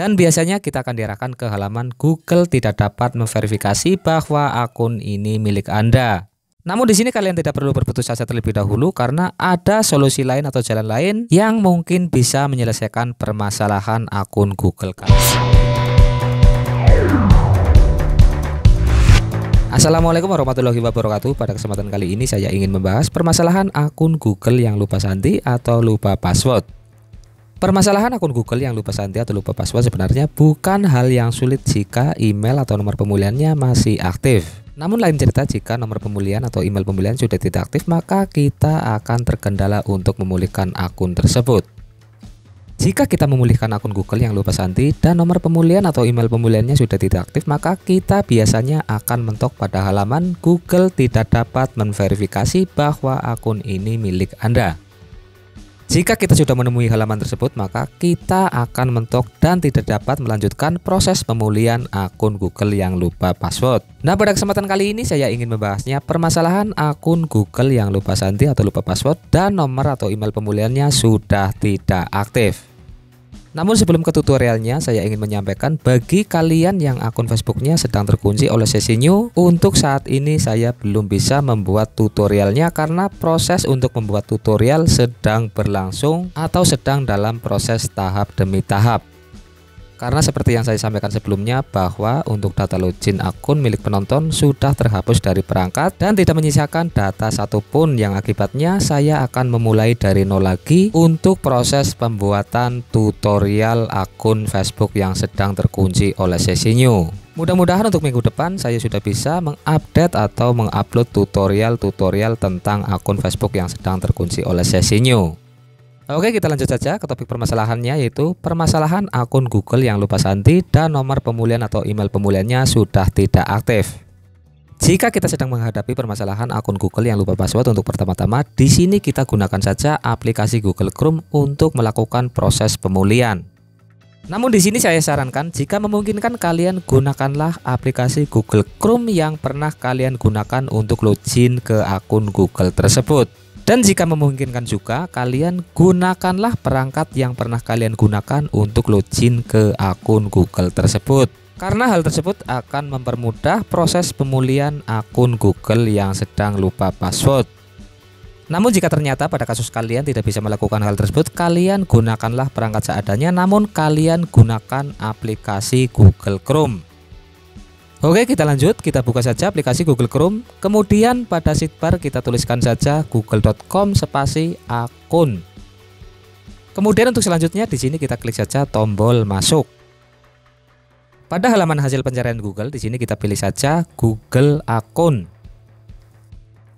Dan biasanya kita akan diarahkan ke halaman Google tidak dapat memverifikasi bahwa akun ini milik Anda. Namun di sini kalian tidak perlu berputus asa terlebih dahulu karena ada solusi lain atau jalan lain yang mungkin bisa menyelesaikan permasalahan akun Google kalian. Assalamualaikum warahmatullahi wabarakatuh Pada kesempatan kali ini saya ingin membahas permasalahan akun Google yang lupa sandi atau lupa password Permasalahan akun Google yang lupa santi atau lupa password sebenarnya bukan hal yang sulit jika email atau nomor pemulihannya masih aktif. Namun lain cerita jika nomor pemulihan atau email pemulihan sudah tidak aktif maka kita akan terkendala untuk memulihkan akun tersebut. Jika kita memulihkan akun Google yang lupa santi dan nomor pemulihan atau email pemulihannya sudah tidak aktif, maka kita biasanya akan mentok pada halaman Google tidak dapat memverifikasi bahwa akun ini milik Anda. Jika kita sudah menemui halaman tersebut, maka kita akan mentok dan tidak dapat melanjutkan proses pemulihan akun Google yang lupa password. Nah, pada kesempatan kali ini saya ingin membahasnya permasalahan akun Google yang lupa sandi atau lupa password dan nomor atau email pemulihannya sudah tidak aktif. Namun sebelum ke tutorialnya, saya ingin menyampaikan bagi kalian yang akun Facebooknya sedang terkunci oleh sesi new, untuk saat ini saya belum bisa membuat tutorialnya karena proses untuk membuat tutorial sedang berlangsung atau sedang dalam proses tahap demi tahap. Karena seperti yang saya sampaikan sebelumnya bahwa untuk data login akun milik penonton sudah terhapus dari perangkat dan tidak menyisakan data satupun yang akibatnya saya akan memulai dari nol lagi untuk proses pembuatan tutorial akun Facebook yang sedang terkunci oleh sesi new. Mudah-mudahan untuk minggu depan saya sudah bisa mengupdate atau mengupload tutorial-tutorial tentang akun Facebook yang sedang terkunci oleh sesi new. Oke kita lanjut saja ke topik permasalahannya yaitu permasalahan akun Google yang lupa sandi dan nomor pemulihan atau email pemulihannya sudah tidak aktif. Jika kita sedang menghadapi permasalahan akun Google yang lupa password untuk pertama-tama, di sini kita gunakan saja aplikasi Google Chrome untuk melakukan proses pemulihan. Namun di sini saya sarankan jika memungkinkan kalian gunakanlah aplikasi Google Chrome yang pernah kalian gunakan untuk login ke akun Google tersebut. Dan jika memungkinkan juga, kalian gunakanlah perangkat yang pernah kalian gunakan untuk login ke akun Google tersebut. Karena hal tersebut akan mempermudah proses pemulihan akun Google yang sedang lupa password. Namun jika ternyata pada kasus kalian tidak bisa melakukan hal tersebut, kalian gunakanlah perangkat seadanya namun kalian gunakan aplikasi Google Chrome. Oke kita lanjut. Kita buka saja aplikasi Google Chrome. Kemudian pada sidebar kita tuliskan saja google.com spasi akun. Kemudian untuk selanjutnya di sini kita klik saja tombol masuk. Pada halaman hasil pencarian Google di sini kita pilih saja Google akun.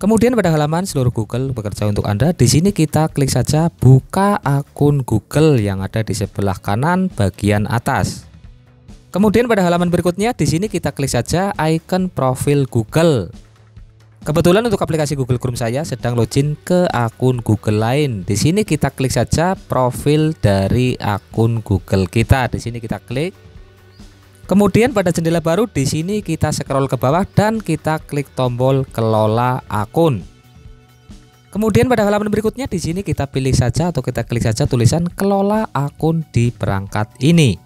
Kemudian pada halaman seluruh Google bekerja untuk Anda, di sini kita klik saja buka akun Google yang ada di sebelah kanan bagian atas. Kemudian pada halaman berikutnya di sini kita klik saja icon profil Google. Kebetulan untuk aplikasi Google Chrome saya sedang login ke akun Google lain. Di sini kita klik saja profil dari akun Google kita. Di sini kita klik. Kemudian pada jendela baru di sini kita scroll ke bawah dan kita klik tombol kelola akun. Kemudian pada halaman berikutnya di sini kita pilih saja atau kita klik saja tulisan kelola akun di perangkat ini.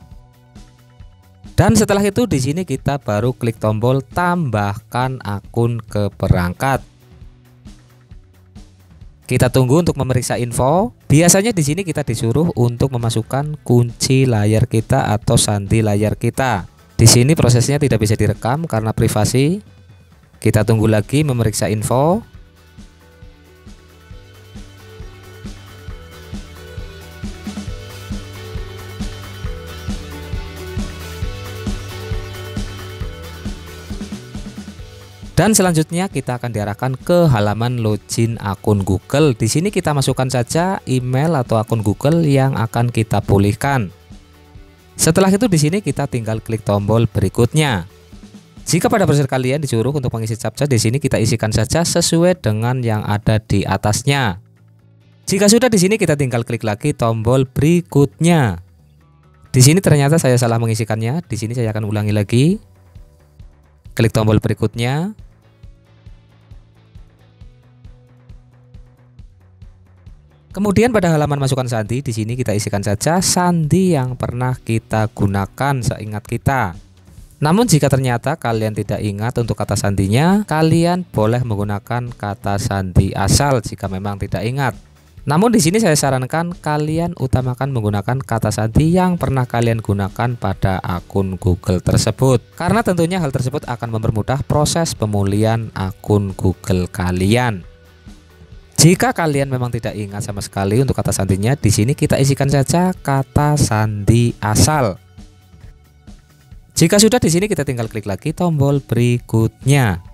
Dan setelah itu di sini kita baru klik tombol tambahkan akun ke perangkat. Kita tunggu untuk memeriksa info. Biasanya di sini kita disuruh untuk memasukkan kunci layar kita atau sandi layar kita. Di sini prosesnya tidak bisa direkam karena privasi. Kita tunggu lagi memeriksa info. Dan selanjutnya kita akan diarahkan ke halaman login akun Google. Di sini kita masukkan saja email atau akun Google yang akan kita pulihkan. Setelah itu di sini kita tinggal klik tombol berikutnya. Jika pada browser kalian disuruh untuk mengisi captcha di sini kita isikan saja sesuai dengan yang ada di atasnya. Jika sudah di sini kita tinggal klik lagi tombol berikutnya. Di sini ternyata saya salah mengisikannya. Di sini saya akan ulangi lagi. Klik tombol berikutnya. Kemudian pada halaman masukkan sandi di sini kita isikan saja sandi yang pernah kita gunakan seingat kita. Namun jika ternyata kalian tidak ingat untuk kata sandinya, kalian boleh menggunakan kata sandi asal jika memang tidak ingat. Namun di sini saya sarankan kalian utamakan menggunakan kata sandi yang pernah kalian gunakan pada akun Google tersebut. Karena tentunya hal tersebut akan mempermudah proses pemulihan akun Google kalian. Jika kalian memang tidak ingat sama sekali untuk kata sandinya, di sini kita isikan saja kata sandi asal. Jika sudah di sini kita tinggal klik lagi tombol berikutnya.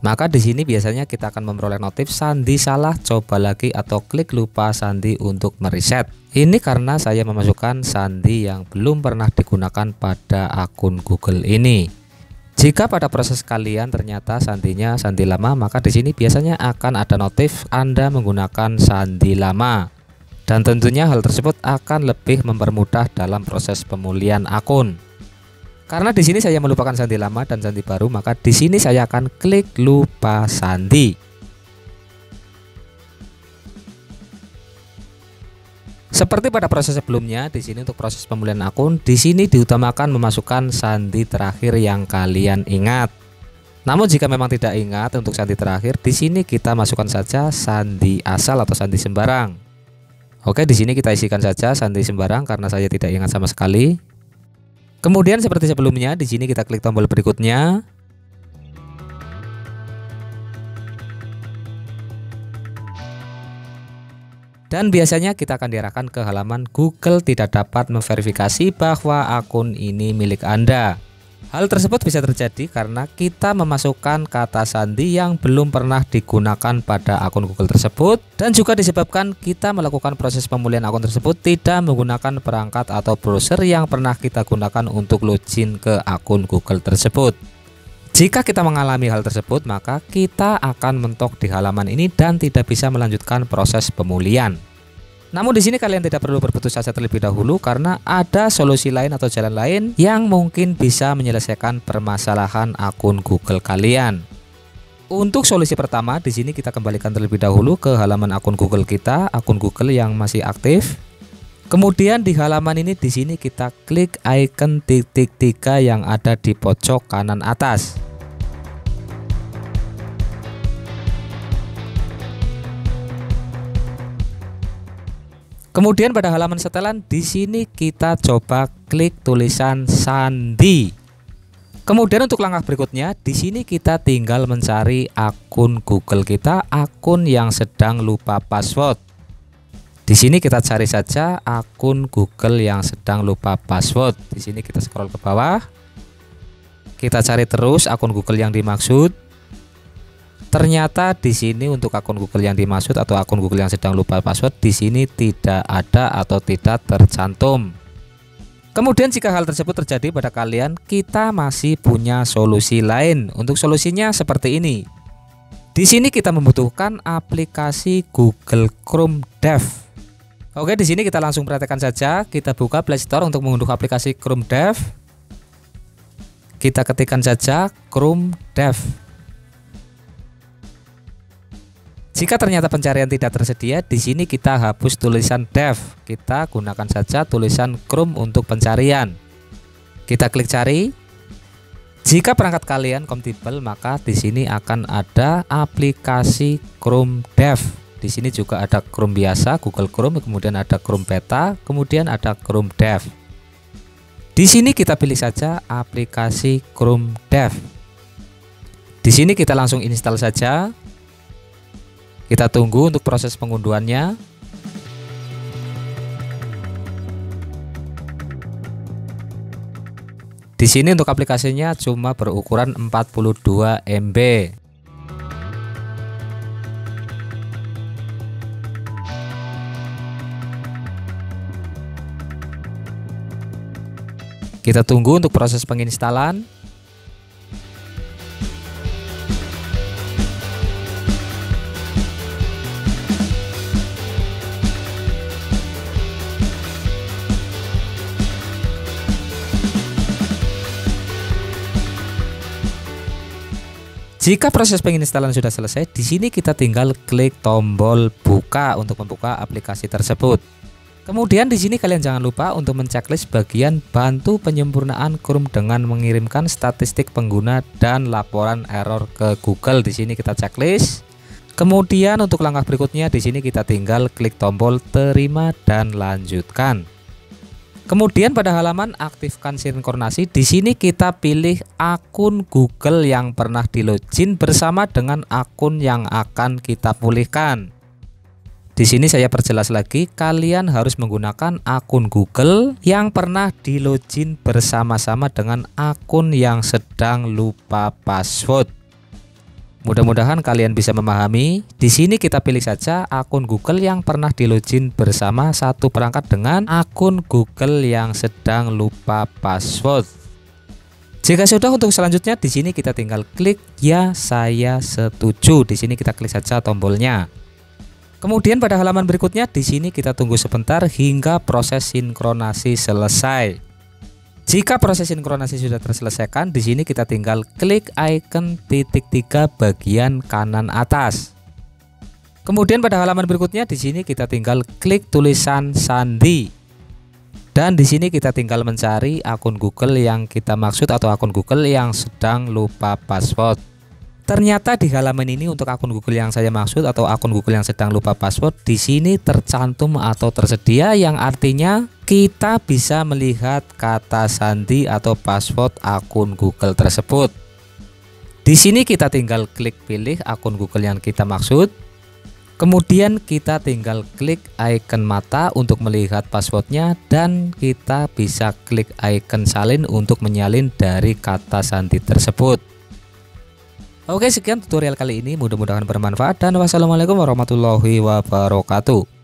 Maka di sini biasanya kita akan memperoleh notif sandi salah, coba lagi atau klik lupa sandi untuk mereset. Ini karena saya memasukkan sandi yang belum pernah digunakan pada akun Google ini. Jika pada proses kalian ternyata sandinya sandi lama, maka di sini biasanya akan ada notif Anda menggunakan sandi lama. Dan tentunya hal tersebut akan lebih mempermudah dalam proses pemulihan akun. Karena di sini saya melupakan sandi lama dan sandi baru, maka di sini saya akan klik lupa sandi. Seperti pada proses sebelumnya, di sini untuk proses pemulihan akun, di sini diutamakan memasukkan sandi terakhir yang kalian ingat. Namun jika memang tidak ingat untuk sandi terakhir, di sini kita masukkan saja sandi asal atau sandi sembarang. Oke, di sini kita isikan saja sandi sembarang karena saya tidak ingat sama sekali. Kemudian seperti sebelumnya, di sini kita klik tombol berikutnya. Dan biasanya kita akan diarahkan ke halaman Google tidak dapat memverifikasi bahwa akun ini milik Anda. Hal tersebut bisa terjadi karena kita memasukkan kata sandi yang belum pernah digunakan pada akun Google tersebut dan juga disebabkan kita melakukan proses pemulihan akun tersebut tidak menggunakan perangkat atau browser yang pernah kita gunakan untuk login ke akun Google tersebut. Jika kita mengalami hal tersebut, maka kita akan mentok di halaman ini dan tidak bisa melanjutkan proses pemulihan. Namun di sini kalian tidak perlu berputus asa terlebih dahulu karena ada solusi lain atau jalan lain yang mungkin bisa menyelesaikan permasalahan akun Google kalian. Untuk solusi pertama, di sini kita kembalikan terlebih dahulu ke halaman akun Google kita, akun Google yang masih aktif. Kemudian di halaman ini di sini kita klik icon titik tiga yang ada di pojok kanan atas. Kemudian pada halaman setelan di sini kita coba klik tulisan sandi. Kemudian untuk langkah berikutnya di sini kita tinggal mencari akun Google kita, akun yang sedang lupa password. Di sini kita cari saja akun Google yang sedang lupa password. Di sini kita scroll ke bawah. Kita cari terus akun Google yang dimaksud. Ternyata di sini untuk akun Google yang dimaksud atau akun Google yang sedang lupa password di sini tidak ada atau tidak tercantum. Kemudian jika hal tersebut terjadi pada kalian, kita masih punya solusi lain. Untuk solusinya seperti ini. Di sini kita membutuhkan aplikasi Google Chrome Dev. Oke, di sini kita langsung perhatikan saja. Kita buka Play Store untuk mengunduh aplikasi Chrome Dev. Kita ketikkan saja Chrome Dev. Jika ternyata pencarian tidak tersedia, di sini kita hapus tulisan dev. Kita gunakan saja tulisan Chrome untuk pencarian. Kita klik cari. Jika perangkat kalian kompatibel, maka di sini akan ada aplikasi Chrome Dev. Di sini juga ada Chrome biasa, Google Chrome, kemudian ada Chrome Beta, kemudian ada Chrome Dev. Di sini kita pilih saja aplikasi Chrome Dev. Di sini kita langsung install saja. Kita tunggu untuk proses pengunduhannya. Di sini untuk aplikasinya cuma berukuran 42 MB. Kita tunggu untuk proses penginstalan. Jika proses penginstalan sudah selesai, di sini kita tinggal klik tombol buka untuk membuka aplikasi tersebut. Kemudian di sini kalian jangan lupa untuk menceklis bagian bantu penyempurnaan Chrome dengan mengirimkan statistik pengguna dan laporan error ke Google. Di sini kita checklist. Kemudian untuk langkah berikutnya di sini kita tinggal klik tombol terima dan lanjutkan. Kemudian pada halaman aktifkan sinkronasi di sini kita pilih akun Google yang pernah di login bersama dengan akun yang akan kita pulihkan. Di sini saya perjelas lagi, kalian harus menggunakan akun Google yang pernah di login bersama-sama dengan akun yang sedang lupa password. Mudah-mudahan kalian bisa memahami. Di sini kita pilih saja akun Google yang pernah di login bersama satu perangkat dengan akun Google yang sedang lupa password. Jika sudah untuk selanjutnya di sini kita tinggal klik ya saya setuju. Di sini kita klik saja tombolnya. Kemudian pada halaman berikutnya di sini kita tunggu sebentar hingga proses sinkronasi selesai. Jika proses sinkronasi sudah terselesaikan, di sini kita tinggal klik icon titik tiga bagian kanan atas. Kemudian pada halaman berikutnya di sini kita tinggal klik tulisan sandi. Dan di sini kita tinggal mencari akun Google yang kita maksud atau akun Google yang sedang lupa password. Ternyata di halaman ini untuk akun Google yang saya maksud atau akun Google yang sedang lupa password di sini tercantum atau tersedia yang artinya kita bisa melihat kata sandi atau password akun Google tersebut. Di sini kita tinggal klik pilih akun Google yang kita maksud. Kemudian kita tinggal klik icon mata untuk melihat passwordnya dan kita bisa klik icon salin untuk menyalin dari kata sandi tersebut. Oke sekian tutorial kali ini mudah-mudahan bermanfaat dan wassalamualaikum warahmatullahi wabarakatuh